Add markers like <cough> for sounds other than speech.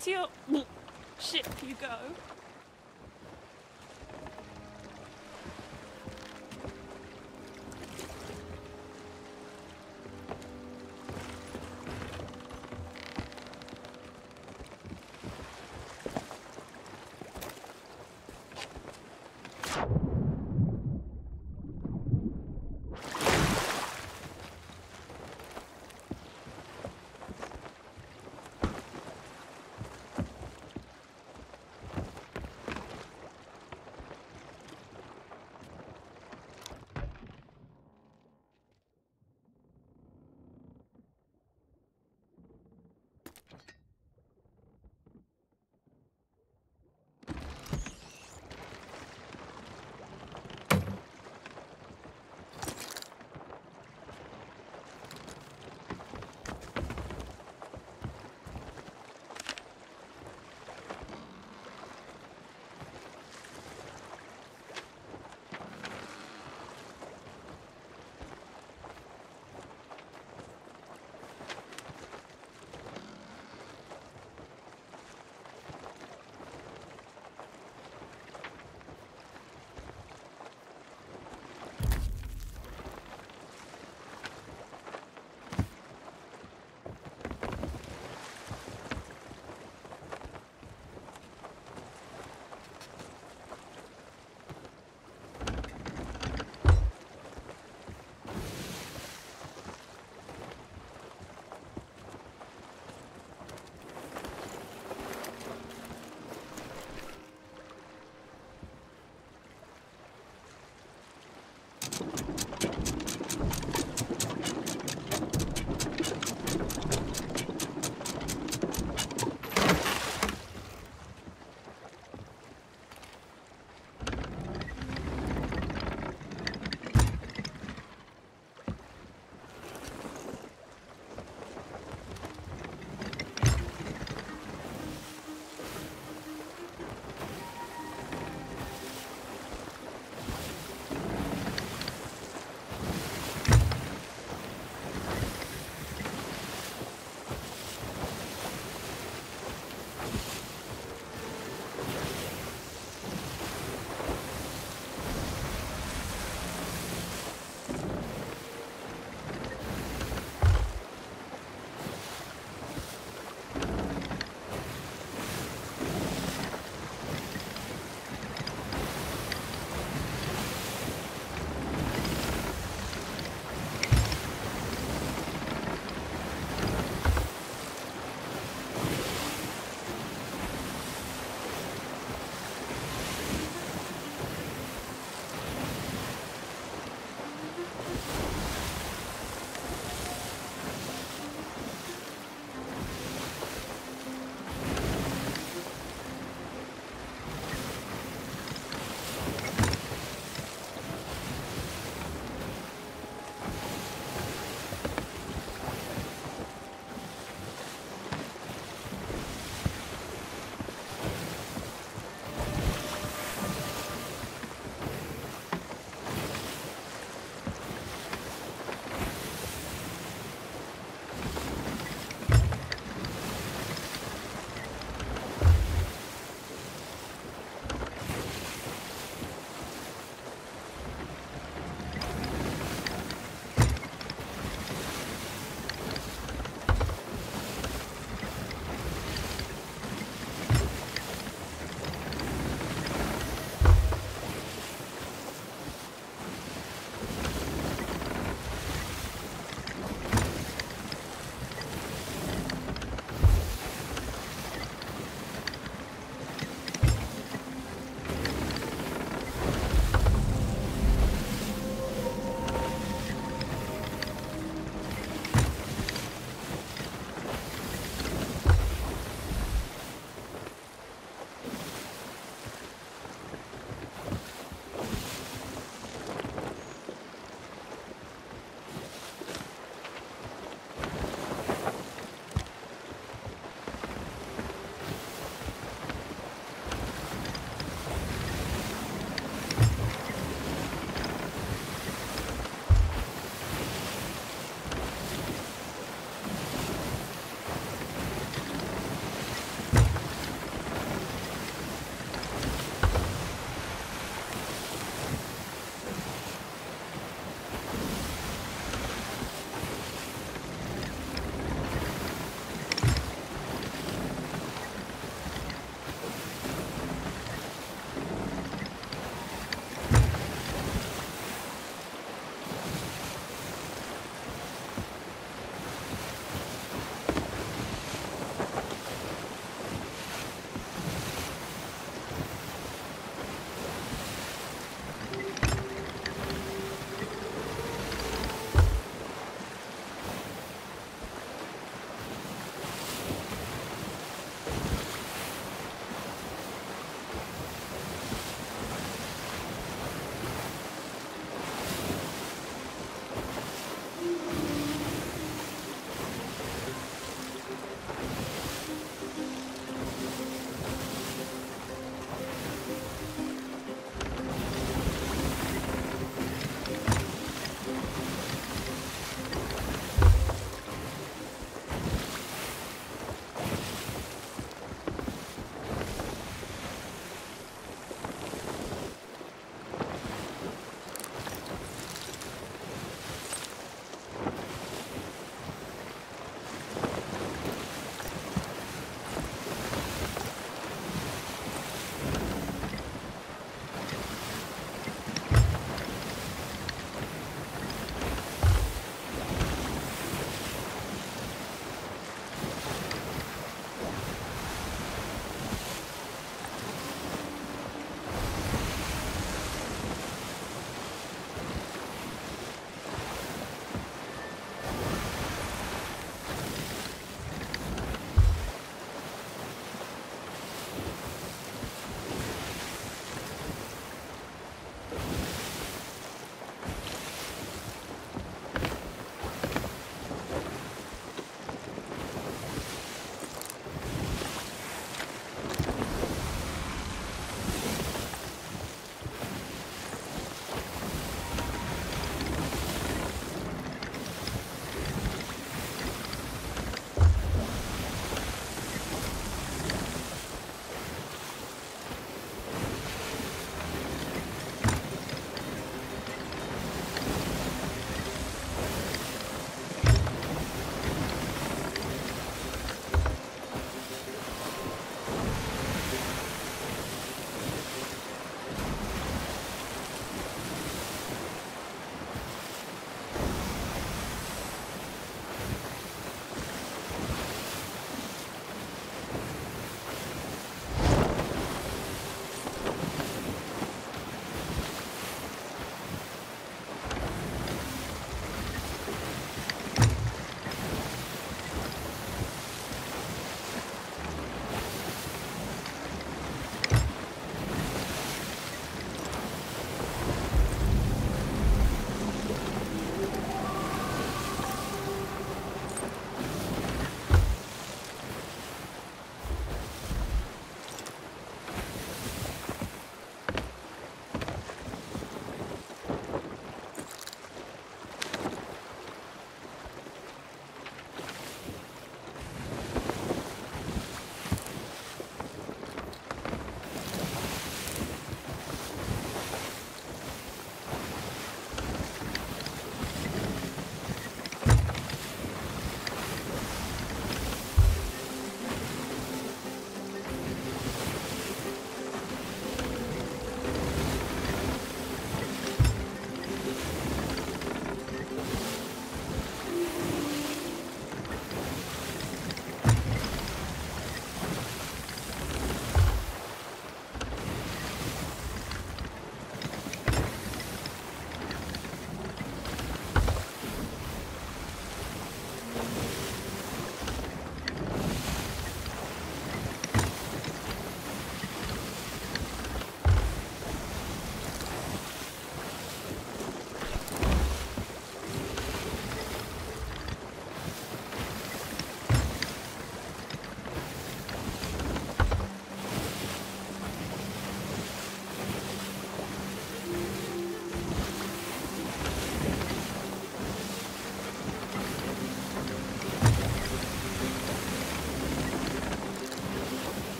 to your <laughs> ship you go.